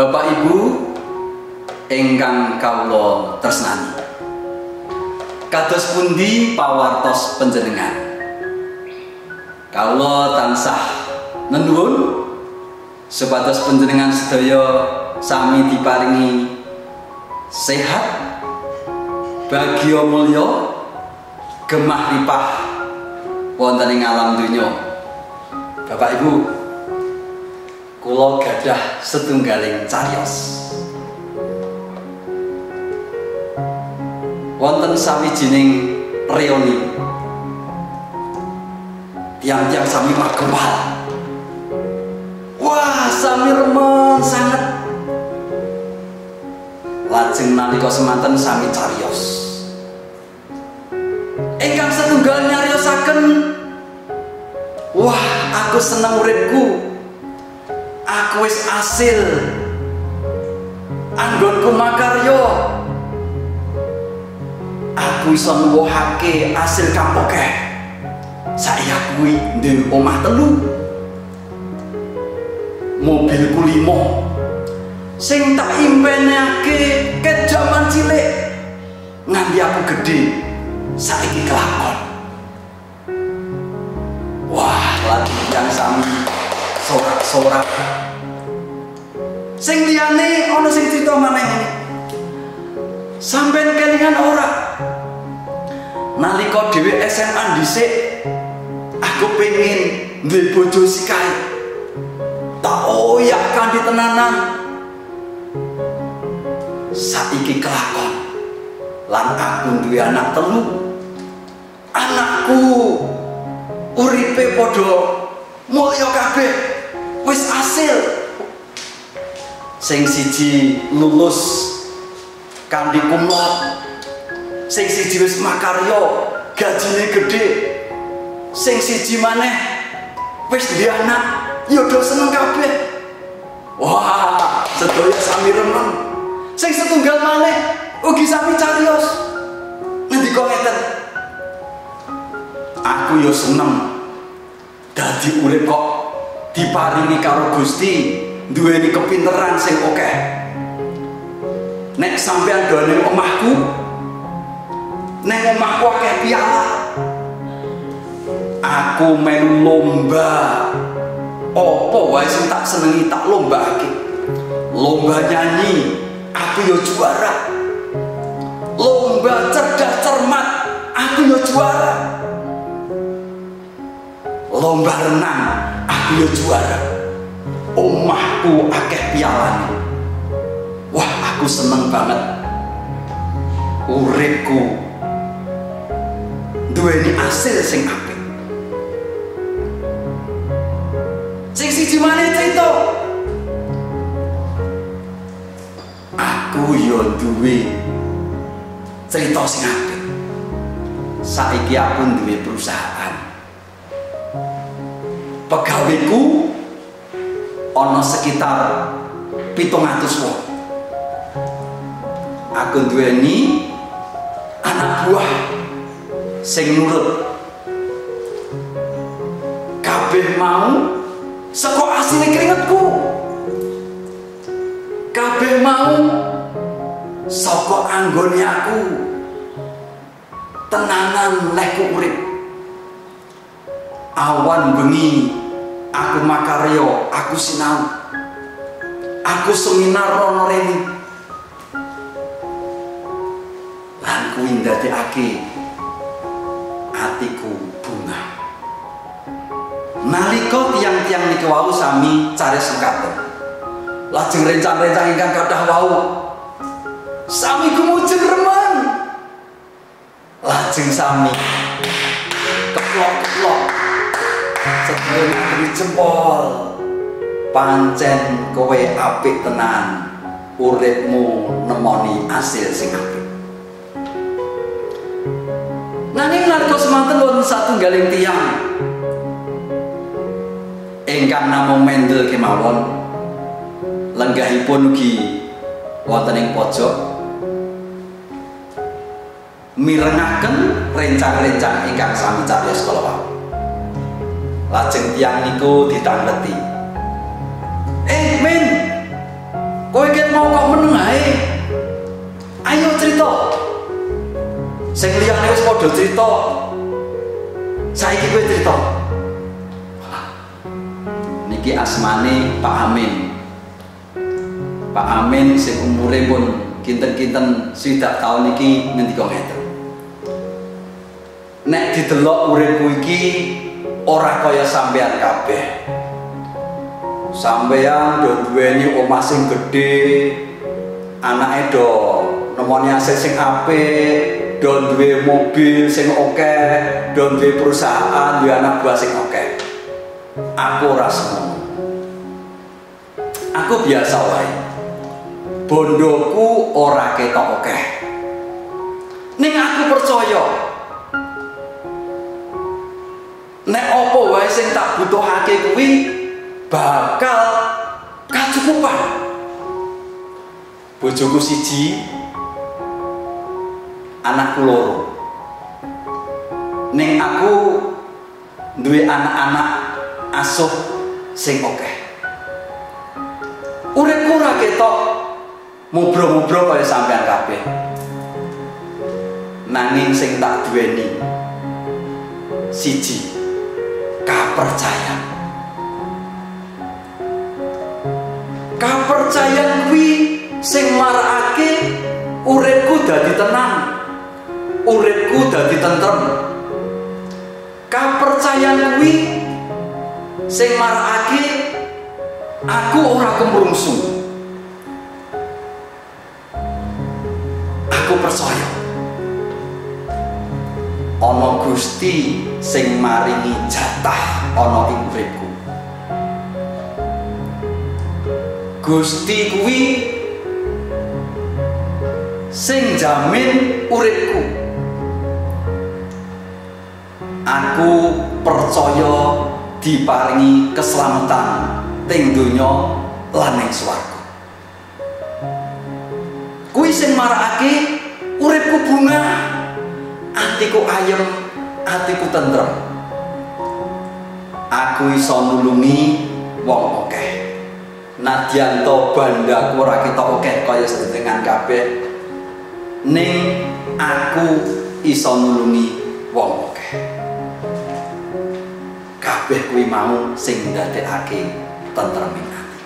Bapak Ibu ingkang kawula tresnani. Kados pundi pawartos panjenengan? Kawula tansah nenuwun supados panjenengan sedaya sami diparingi sehat, bahagia mulya, gemah lipah wonten ing alam donya. Bapak Ibu, kula gadah setunggaling cariyos. Wonten sawijining reuni tiang-tiang sami magempal. Wah, sami remen sangat. Lajeng nalika semanten sami cariyos. Ingkang setunggal nyariosaken Wah, aku seneng uripku. Aku wis asil. Anggonku makarya. Aku iso nuwuhake asil kang akeh. Saya kuwi ndek omah telu. Mobilku limo. Sing tak impenake ket jaman cilik. Nganti aku gede. Saiki kelakon. Sorak-sorak. Sing liyane ana sing crita maneh. Sampeyan kelingan ora? Nalika dhewe SMA dhisik, aku pengen duwe bojo sikae. Tak oyak kanthi tenanan. Saiki kelakon. Lan aku duwe anak telu. Anakku uripe padha mulya kabeh wis asil. Sing siji lulus kanthi kumlot. Sing siji wis makarya gajine gedhe. Sing siji maneh wis duwe anak ya do seneng kabeh. Wah sedaya sami remen. Sing setunggal maneh ugi sami cariyos. Ngendika ngeten? Aku ya seneng dadi urip kok diparingi karo Gusti duweni kepinteran sing akeh. Nek sampean do ning omahku ning omahku akeh piala aku melu lomba. Apa wae sing tak senengi tak lombake lomba nyanyi aku yo juara. Lomba cerdas cermat aku yo juara. Lomba renang yo juara. Omahku akeh pialane wah aku seneng banget. Uripku duweni hasil sing apik. Sing siji maneh cerita. Aku yo duwe cerita sing apik. Saiki aku duwe perusahaan pegaweku ana sekitar pitung atus wong. Aku duweni anak buah sing nurut. Kabeh mau saka asine keringetku. Kabeh mau saka anggone aku. Tenanan lehku urip. Awan bengi aku makaryo aku sinau. Aku seminar rono reni lan kuwi ndadekake atiku bunga. Nalika tiang-tiang niki wau sami cari sekaten lajeng rencang-rencang ingkang kathah wau. Sami kumujeng remen. Lajeng sami sedulur nganggo jempol. Pancen kowe apik tenan uripmu nemoni hasil sing apik. Nanging nalika semanten wonten satunggaling tiyang. Ingkang namung mendel kemawon. Lenggahipun ugi wonten ing pojok. Mirengaken rencang-rencang ingkang sami cariyos kala wau lajeng tiang niku ditangleti eh min wae. Ayo cerita. Sing liyane wis padha cerita. Saiki kowe cerita. Niki asmane Pak Amin. Pak Amin sing umure pun kinten-kinten swidak tahun iki ngendika ngeten. Nek didelok uripku iki ora kaya sampean kabeh. Sampean do duweni omah sing gedhe, anake do nemoni aset sing apik, do duwe mobil sing akeh, do duwe perusahaan, duwe anak buah sing akeh. Aku ora semono. Aku biasa wae. Bondoku ora ketok akeh. Ning aku percaya nek apa wae sing tak butuhake kuwi bakal kacukupan. Bojoku siji, anakku loro. Ning aku duwe anak-anak asuh sing akeh. Uripku ora ketok mubro-mubro kaya sampean kabeh. Nanging sing tak duweni siji kapercayan. Kapercayan kuwi sing marakake uripku dadi tenang. Uripku dadi tentrem. Kapercayan kuwi sing marakake aku ora kemrungsu. Aku percaya ana Gusti sing maringi jatah ana ing uripku. Gusti kuwi sing jamin uripku. Aku percaya diparingi keselamatan ting donya lan ing swarga. Kuwi sing marakake uripku bunga. Atiku ayem, atiku tentrem. Aku iso nulungi wong akeh. Nadyan to bandaku ora ketok akeh kaya sedengan kabeh. Ning aku iso nulungi wong akeh. Kabeh kuwi mau sing ndadekake tentrem ati.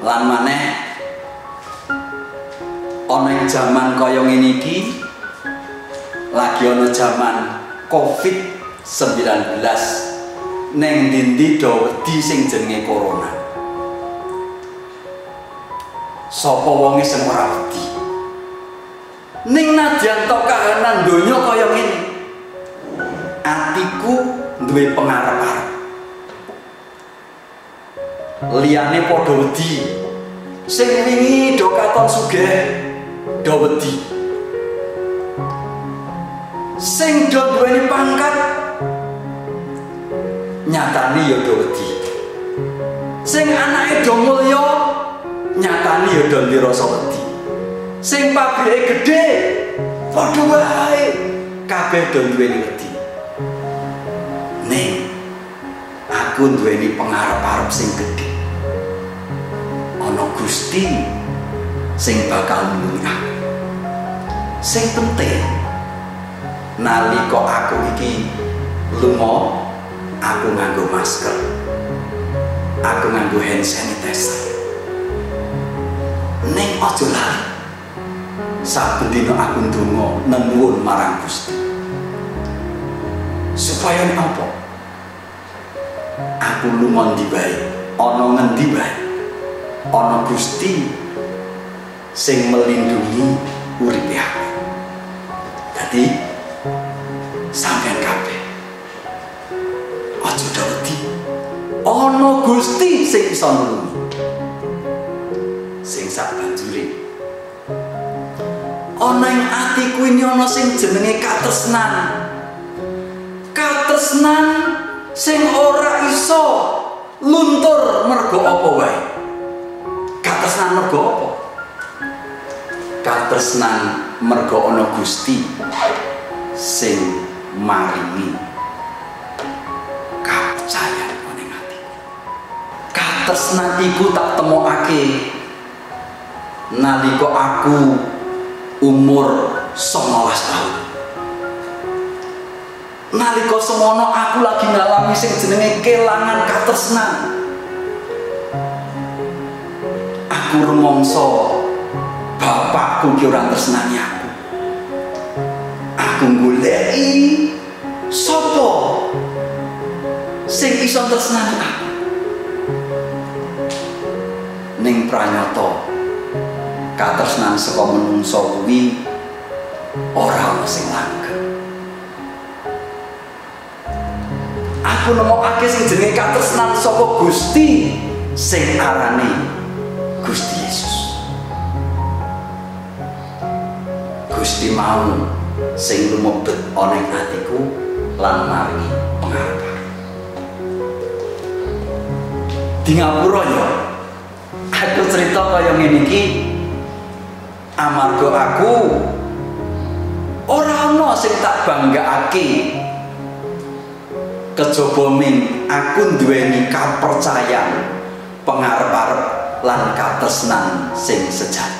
Lan maneh ana jaman kaya ngene iki lagi ana jaman Covid-19 neng dindi do wedi sing jenenge corona. Sapa wonge sing ora wedi? Ning nadyan to kahanan donya kaya ngene. Atiku duwe pengarep-arep. Liyane padha wedi. Sing wingi do katon sugih do wedi. Sing do duweni pangkat nyatani ya do wedi. Sing anake do mulya nyatani ya do ndirasa wedi. Sing pabrike gedhe padha wae kabeh do duweni wedi. Ning aku duweni pengarep-arep sing gedhe. Ana Gusti sing bakal nulungi aku. Sing penting. Nalika aku iki lunga aku nganggo masker. Aku nganggo hand sanitizer. Ning aja lali saben dina aku ndonga nemuwun marang Gusti. Supaya apa aku lunga ndi bae? Ana ngendi bae? Ana Gusti sing melindungi uripe dadi sampean kabeh aja do wedi ana Gusti sing iso nulungi. Sing sak banjure. Ana ing atiku ini ana sing jenenge katresnan katresnan sing ora iso luntur mergo apa wae? Katresnan mergo apa katresnan mergo ana Gusti sing maringi. Kepercayaan ning atiku katresnan iku tak temokake nalika aku umur 19 tahun. Nalika semono aku lagi ngalami sing jenenge kelangan katresnan. Aku rumangsa bapakku ki ora tresnani aku. Aku goleki sapa sing iso tresnani aku? Ning pranyata katresnan saka menungso kuwi ora sing langgeng. Aku nemokake sing jenenge katresnan saka Gusti sing arane Gusti Yesus Gusti mau sing lumebet ana ing atiku lan maringi pengharapan. Di ngapura ya. Aku cerita kaya ngene iki. Amarga aku ora ana sing tak banggakake kejaba min aku duweni kapercayan pengarep-arep lan katresnan sing sejati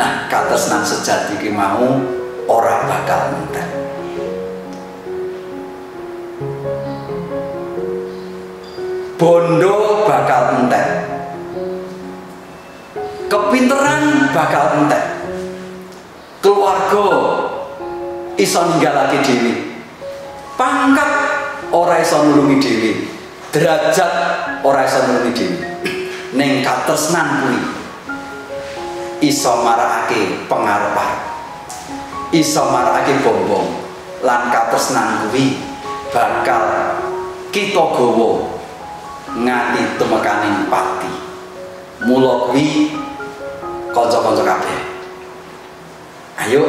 nah katresnan sejati ki mau ora bakal entek bondo bakal entek kepinteran bakal entek keluarga iso ninggalake dhewe. Pangkat ora iso nulungi dhewe. Derajat ora iso nulungi dhewe. Ning katresnan kuwi iso marakake pengarepan iso marakake bombong. Lan katresnan bakal kita gawa nganti tumekaning pati. Mula kuwi kanca-kanca kabeh. Ayo.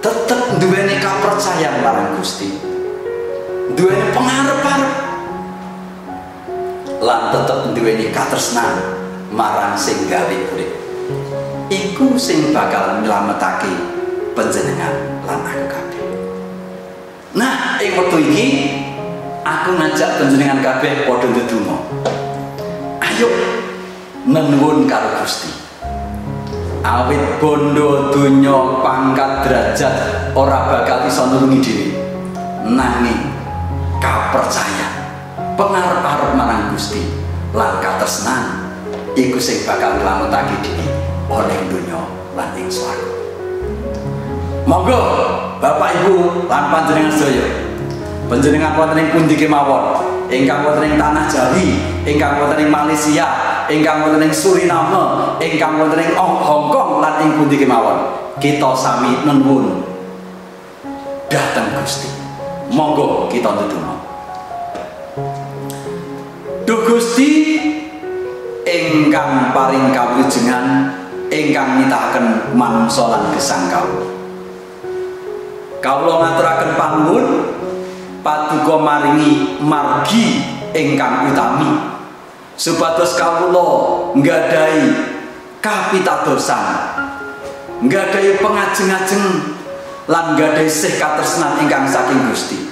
Tetep duweni kapercayaan marang Gusti. Duweni pengarep-arep lan tetep duweni katresnan marang sing gawe urip. Iku sing bakal nyelametake panjenengan lan aku kabeh. Nah ing wektu iki aku ngajak panjenengan kabeh padha ndedonga ayo nenuwun karo Gusti. Awit bondo donya pangkat derajat ora bakal iso nulungi dhewe. Nanging kapercayaan pengarep-arep marang Gusti. Lan katresnan iku sing bakal nyelametake dhewe ana ing donya lan ing swarga. Monggo Bapak Ibu lan panjenengan sedaya. Panjenengan wonten ing pundi kemawon? Ingkang wonten ing tanah Jawi ingkang wonten ing Malaysia ingkang wonten ing Suriname ingkang wonten ing Hong Kong lan ing pundi kemawon? Kita sami nuwun. Dateng Gusti. Monggo kita ndedonga Duh Gusti ingkang paring kawijengan ingkang nitahaken manungsa lan gesang kawula kawula ngaturaken panuwun paduka maringi margi ingkang utami. Supados kawula nggadahi kapitadosan nggadahi pengajeng-ajeng lan nggadahi sih katresnan ingkang saking Gusti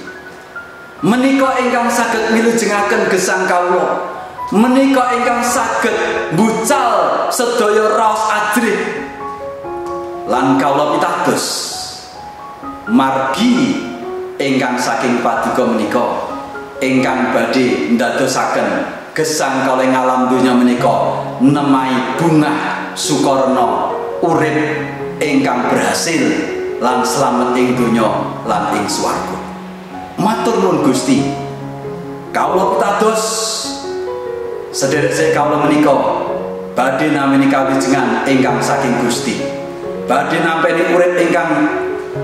menika ingkang saged milujengaken gesang kawula. Menika ingkang saged bucal sedaya raos ajrih. Lan kawula pitados margi ingkang saking paduka menika ingkang badhe ndadosaken gesang kalih alam donya menika nemai bunga sukarna urip ingkang berhasil lan slamet ing donya lan ing swarga matur nuwun Gusti. Kawula pitados sederek sik kawula menika badhe nameni kawijengan ingkang saking Gusti. Badhe nampi urip ingkang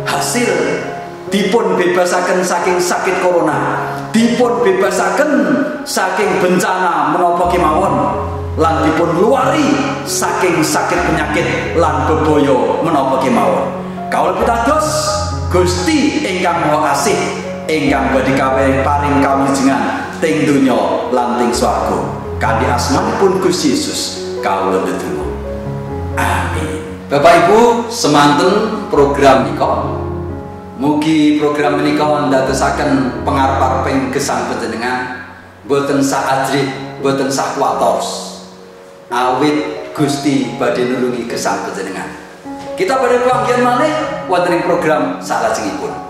hasil dipun bebasaken saking sakit corona. Dipun bebasaken saking bencana menapa kemawon. Lan dipun luari saking sakit penyakit lan bebaya menapa kemawon. Kawula pitados Gusti ingkang Maha Kasih ingkang badhe kawin paring kawijengan ting donya lan ting swarga kanthi asmanipun Gusti Yesus kawula ndedonga amin Bapak Ibu semanten program niko Mugi program menika ndadosaken pangarep-areping gesang panjenengan boten sak ajrih, boten sak kuatos. Awit Gusti badhe nulungi gesang panjenengan. Kita pada panggilan malih program salajengipun.